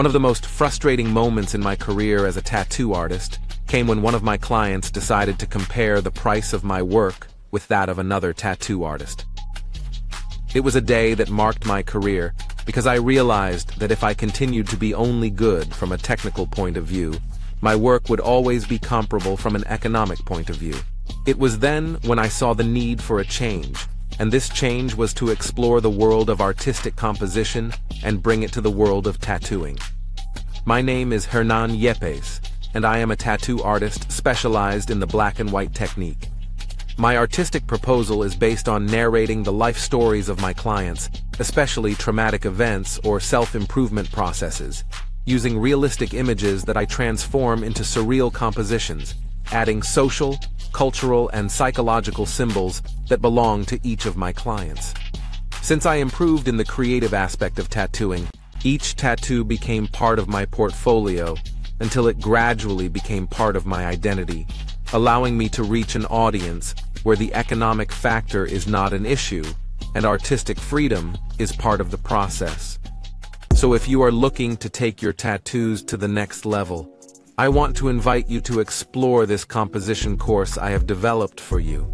One of the most frustrating moments in my career as a tattoo artist came when one of my clients decided to compare the price of my work with that of another tattoo artist. It was a day that marked my career because I realized that if I continued to be only good from a technical point of view, my work would always be comparable from an economic point of view. It was then when I saw the need for a change, and this change was to explore the world of artistic composition and bring it to the world of tattooing. My name is Hernan Yepes, and I am a tattoo artist specialized in the black and white technique. My artistic proposal is based on narrating the life stories of my clients, especially traumatic events or self-improvement processes, using realistic images that I transform into surreal compositions, adding social, cultural, and psychological symbols that belong to each of my clients. Since I improved in the creative aspect of tattooing, each tattoo became part of my portfolio until it gradually became part of my identity, allowing me to reach an audience where the economic factor is not an issue and artistic freedom is part of the process. So if you are looking to take your tattoos to the next level, I want to invite you to explore this composition course I have developed for you.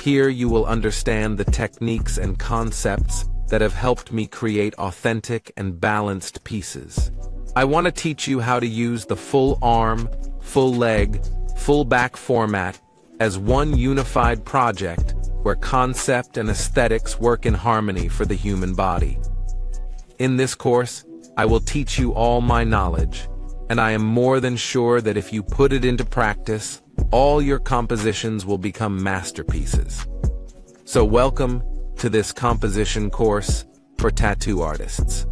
Here you will understand the techniques and concepts that have helped me create authentic and balanced pieces. I want to teach you how to use the full arm, full leg, full back format as one unified project where concept and aesthetics work in harmony for the human body. In this course, I will teach you all my knowledge, and I am more than sure that if you put it into practice, all your compositions will become masterpieces. So welcome to this composition course for tattoo artists.